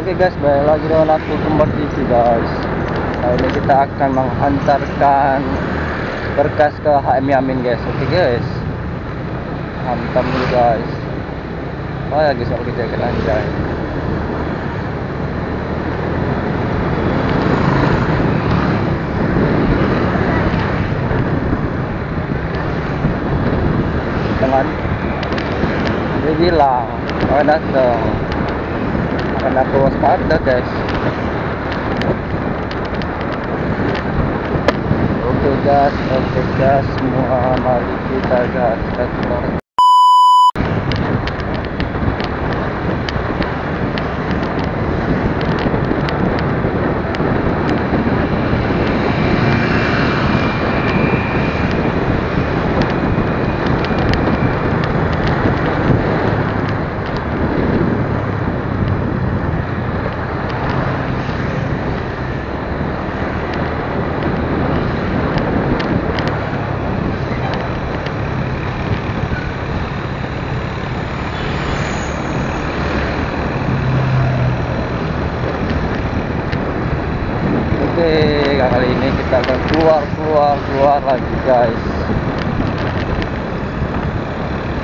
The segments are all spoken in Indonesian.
Oke guys, balik lagi dengan aku kembali TV guys. Kali ini kita akan menghantarkan berkas ke HM Yamin guys. Oke guys. Hantam dulu guys. Oh ya guys, oke jaga anjay. Dengan dia bilang, oh datang akan aku waspada guys? Oke gas oke gas semua mari kita gas kita keluar Oke, kali ini kita akan keluar, keluar, keluar lagi guys.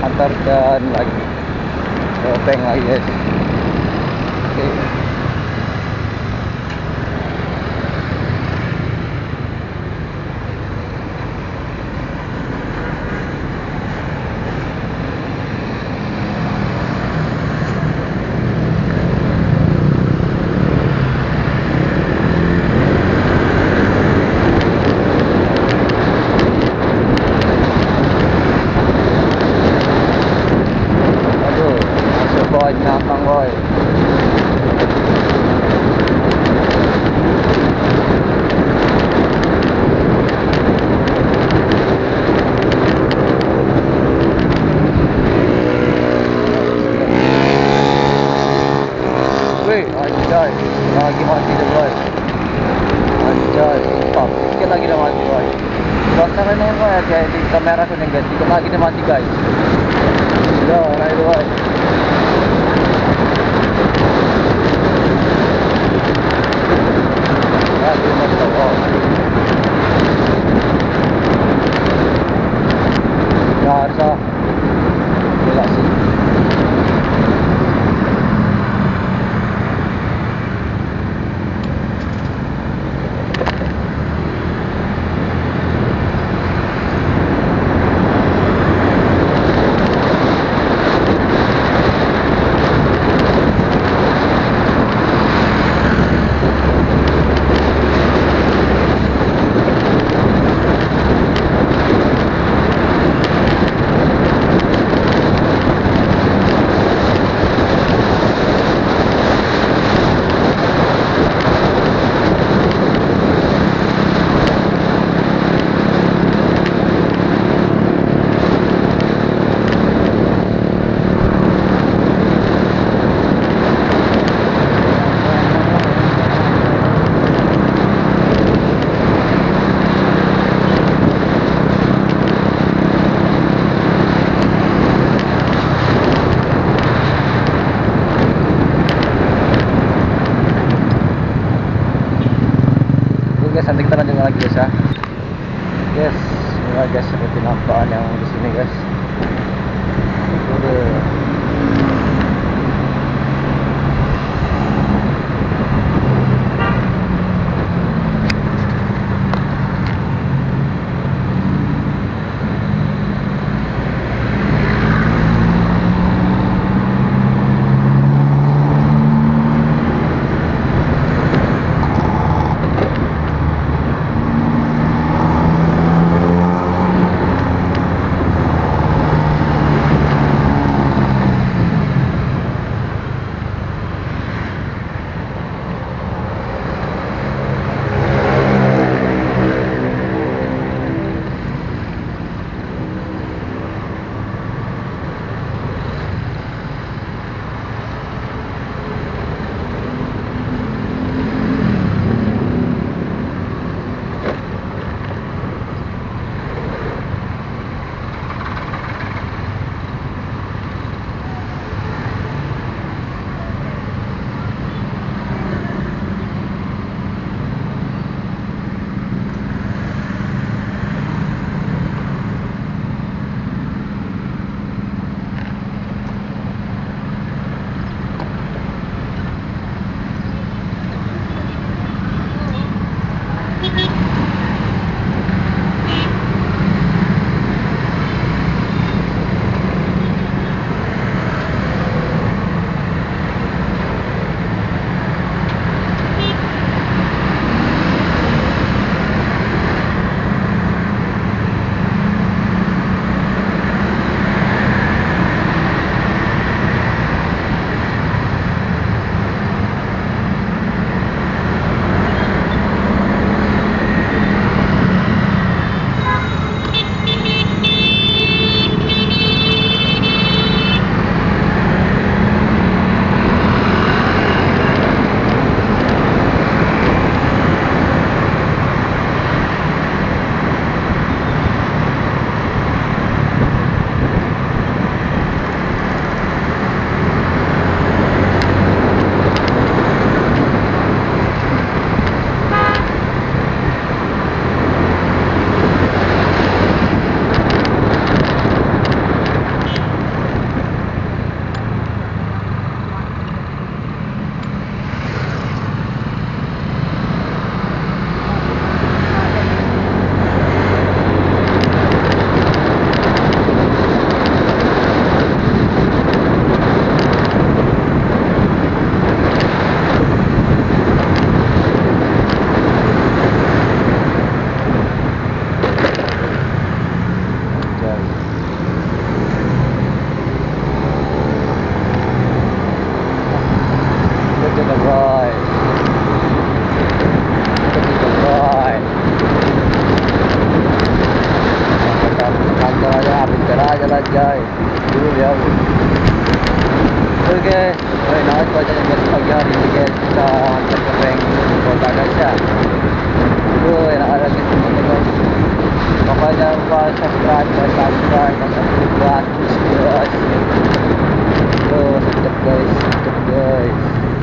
Antarkan lagi ke bank lagi guys. Oke. Aduh, masuk boy, nyatang boy. Wih, anjay, lagi mati deh boy. Anjay, sumpah, sedikit lagi dah mati boy. Suasana nengok ya kayak di kamera nih guys, sedikit lagi dia mati guys. Lagi back of that guy. He really helped Okay. Very nice, but then gets my gun to get on such a thing. But like I said, really, and pa subscribe, pa subscribe, pa subscribe, please do us. So, guys, subscribe guys.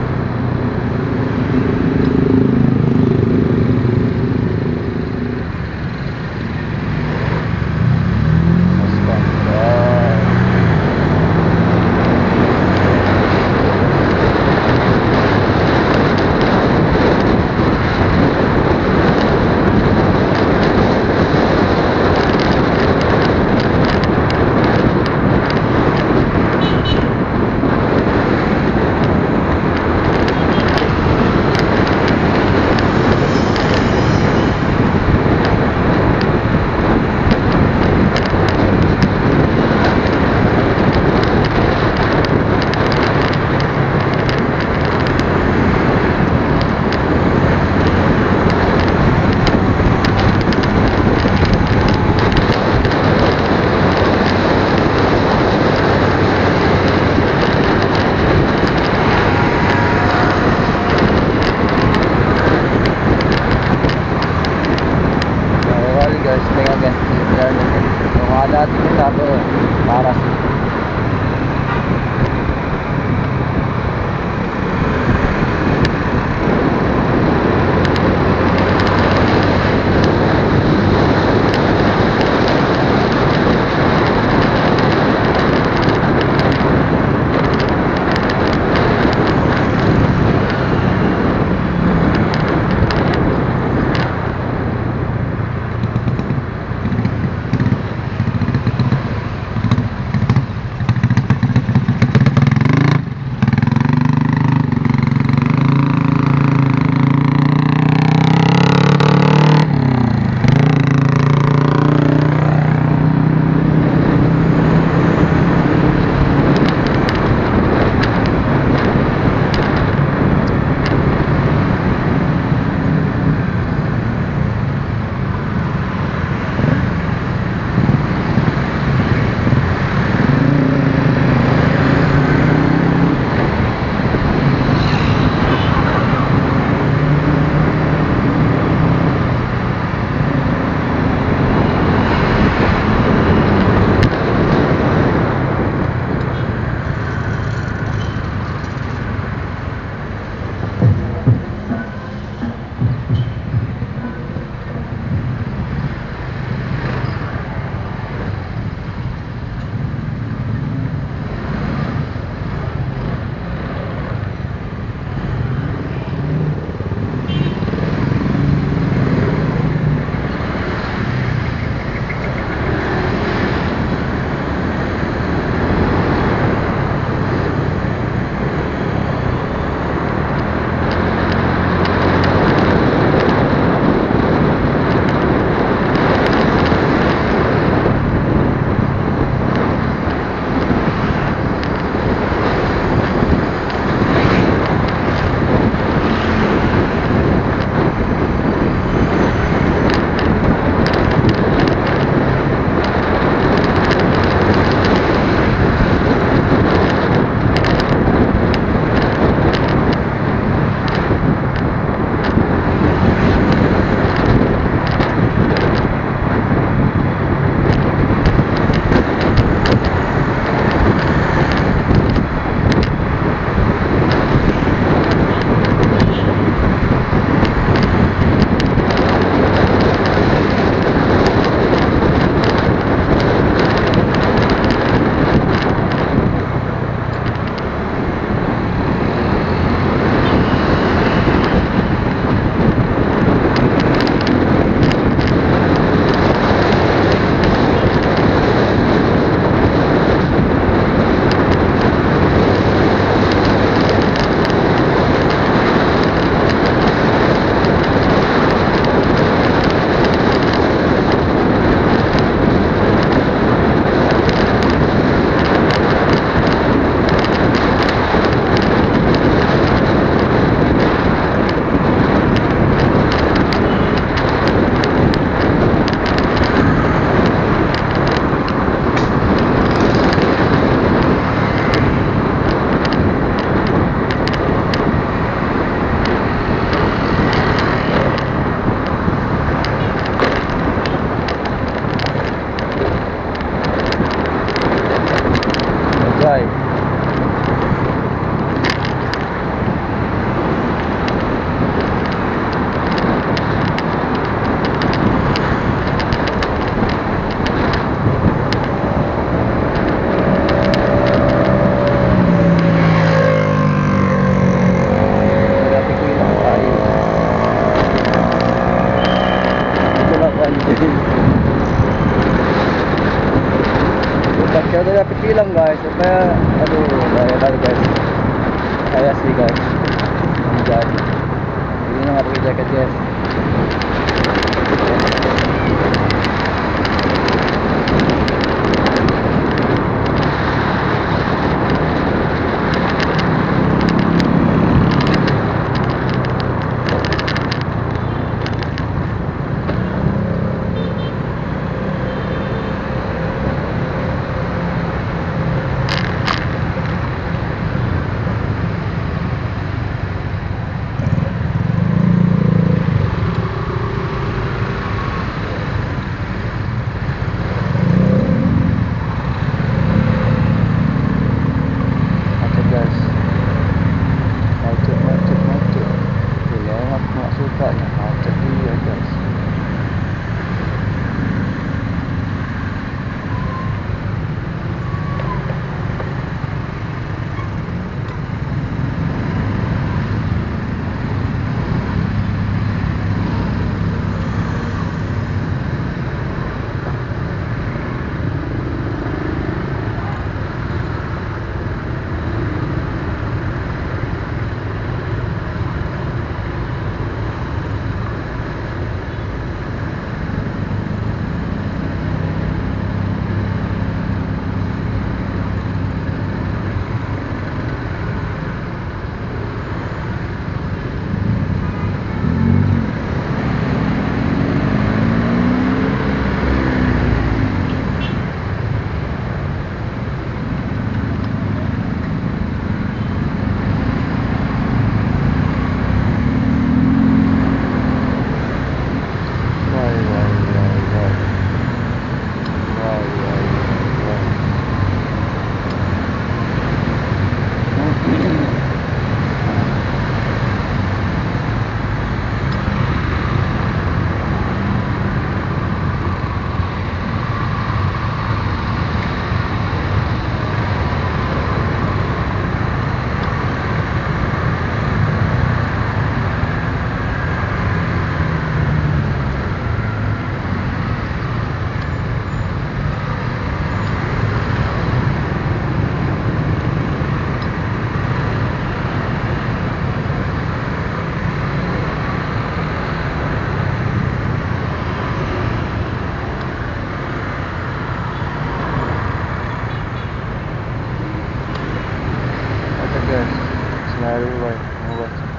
появляется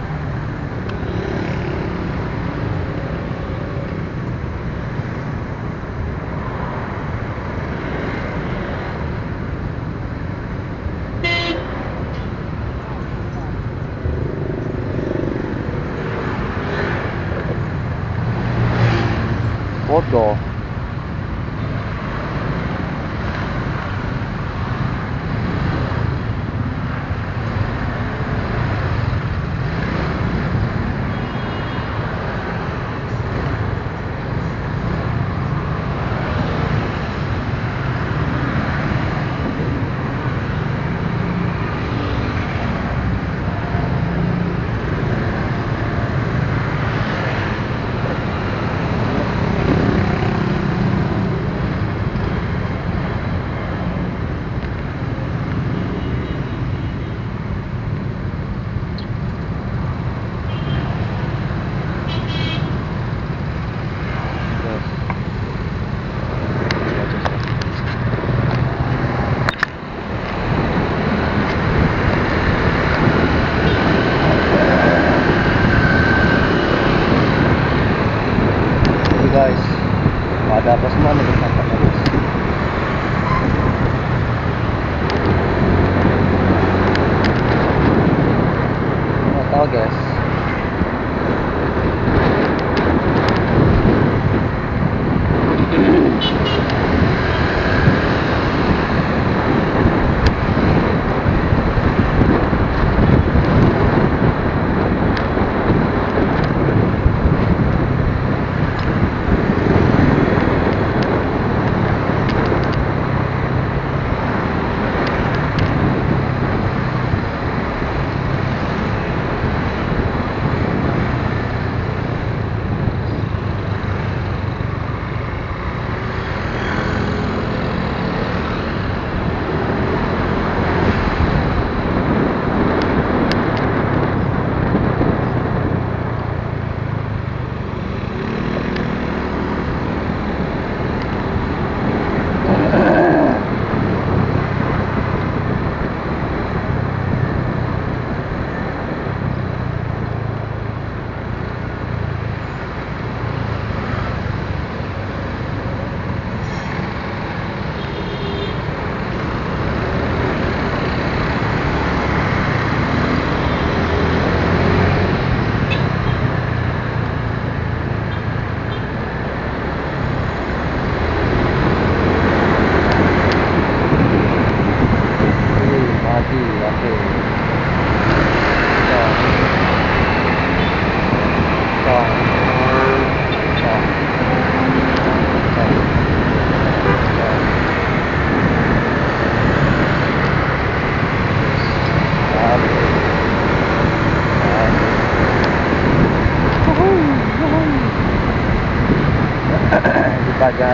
ada apa semua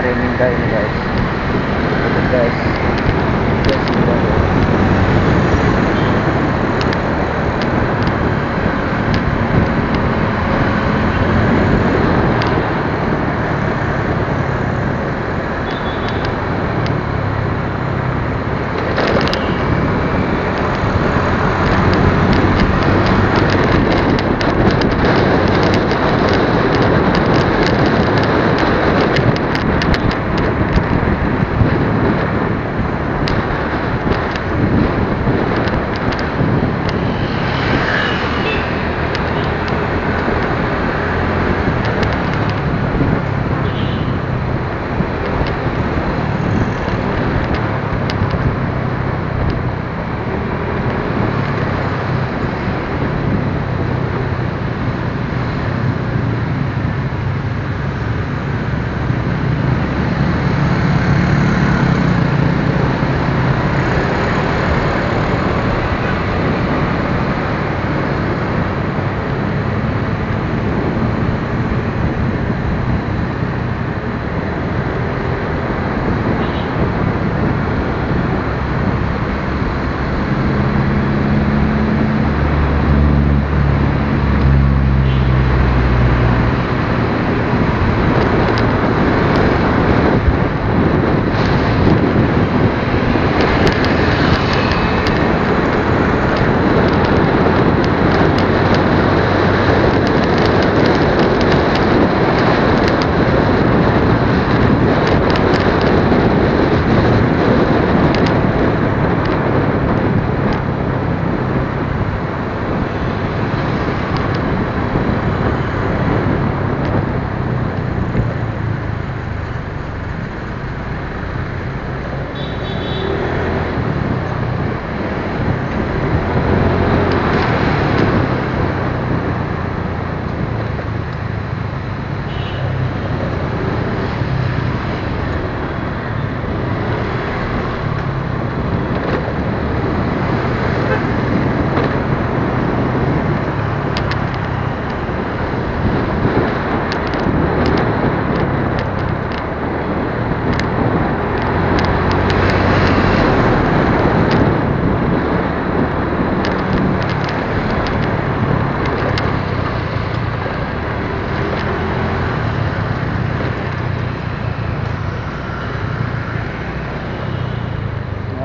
pagi hari Minggu ini guys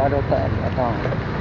Ada tak datang. Enggak,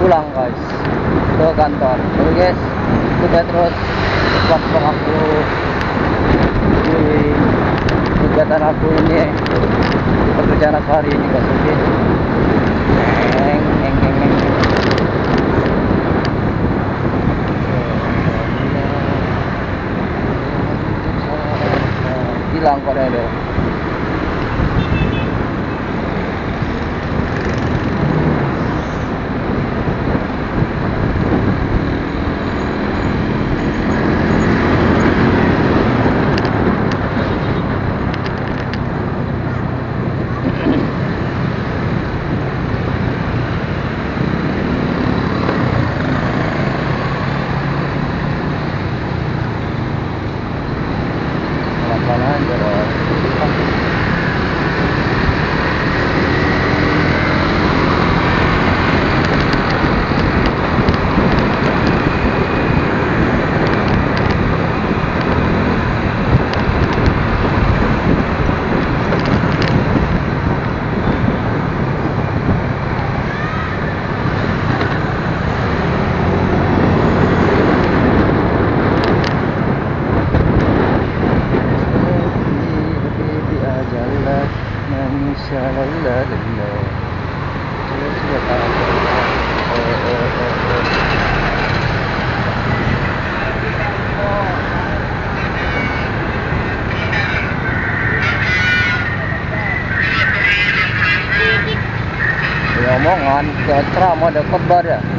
pulang guys. Ke kantor. Oke guys. Kita terus waktu aku di kegiatan aku ini eh. pekerjaan aku hari ini guys oke? Neng neng neng neng hilang pada ada olha, compra.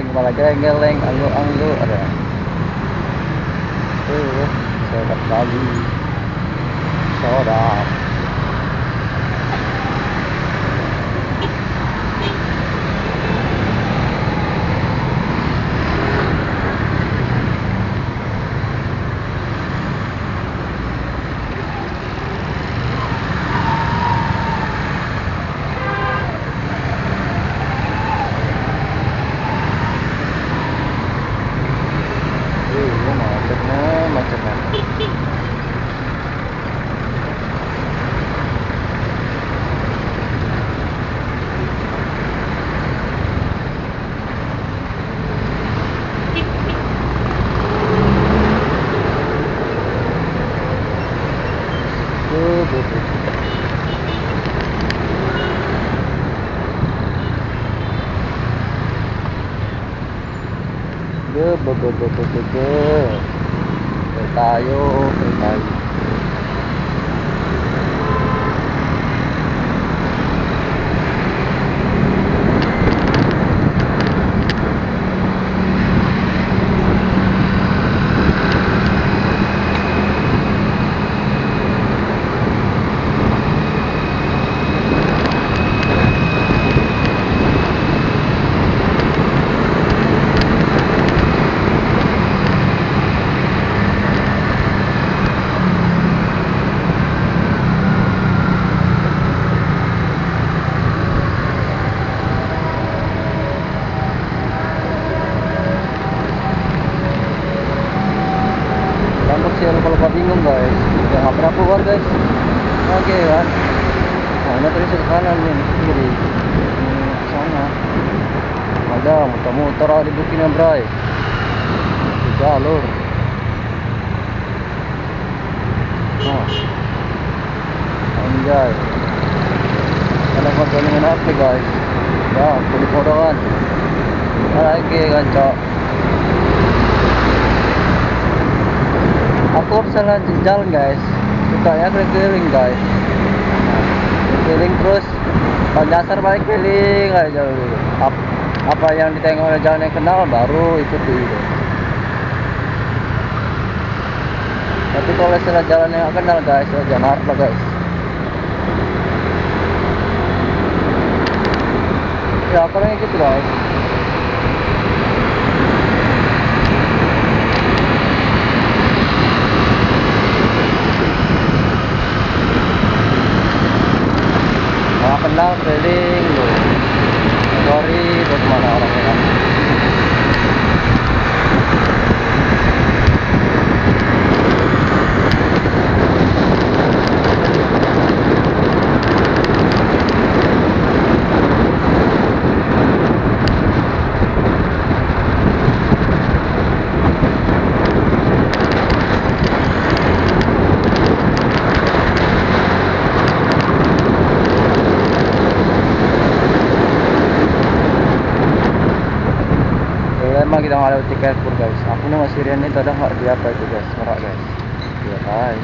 Geleng pala geleng geleng anggo anggo ada. Tuh sedap kali sedap tubo. Go, go, go, go, go, go. Tayo, tayo. Anjay. Kalau kau dengan apa guys? Ya, kulit modokan. Lagi kan cok. aku salah jalan guys sukanya keliling guys keliling terus kalau dasar balik keliling aja apa yang ditengok oleh jalan yang kenal baru ikuti gitu. Tapi kalau istilah jalan yang kenal guys ya jangan harap lah guys. Ya kurang gitu guys. Kenal keliling Emang kita nggak lewat tiket pur guys. Aku nama Sirian ini ada nggak di apa itu guys, merak guys. Ya kan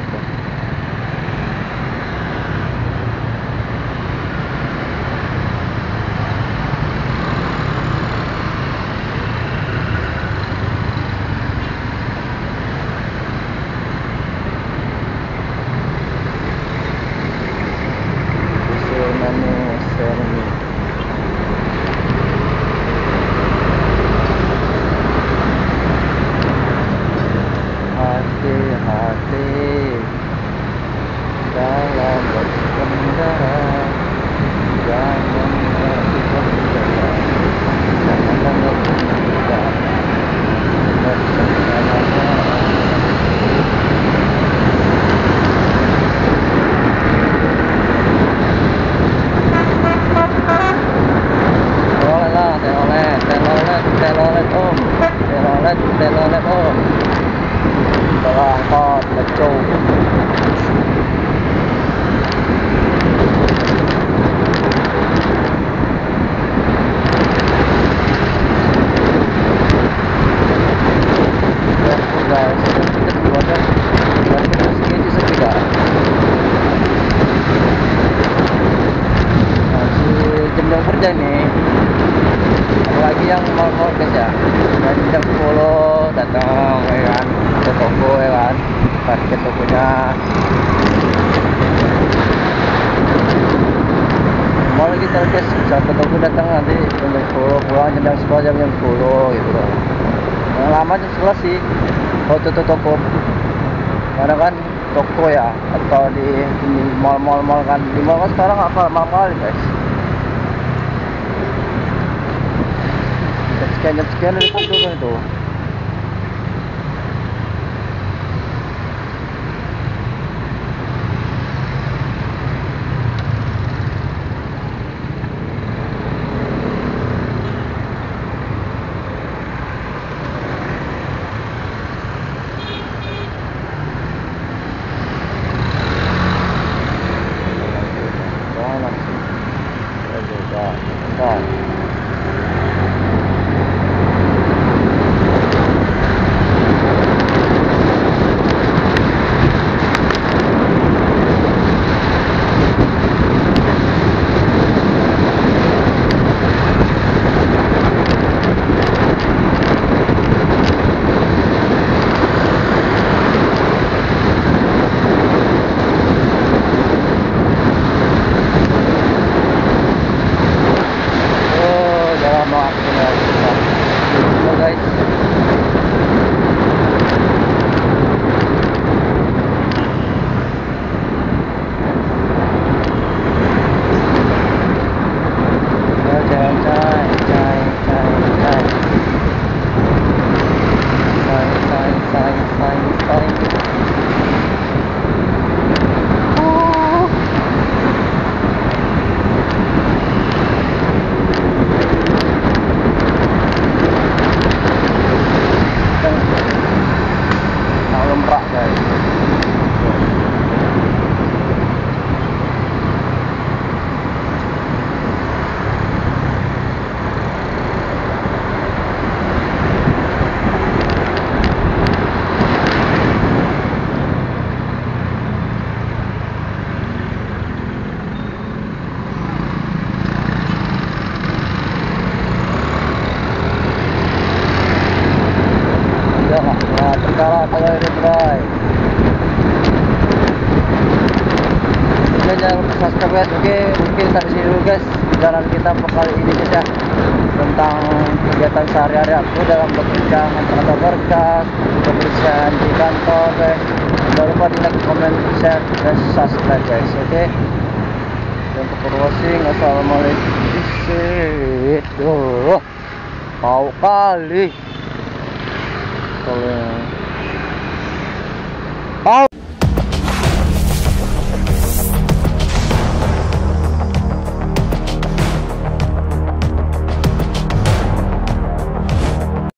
itu tuh toko. Karena kan toko ya atau di di mall-mall mall kan. Di mall kan sekarang apa? Mahal guys. Jam sekian sekian Lee.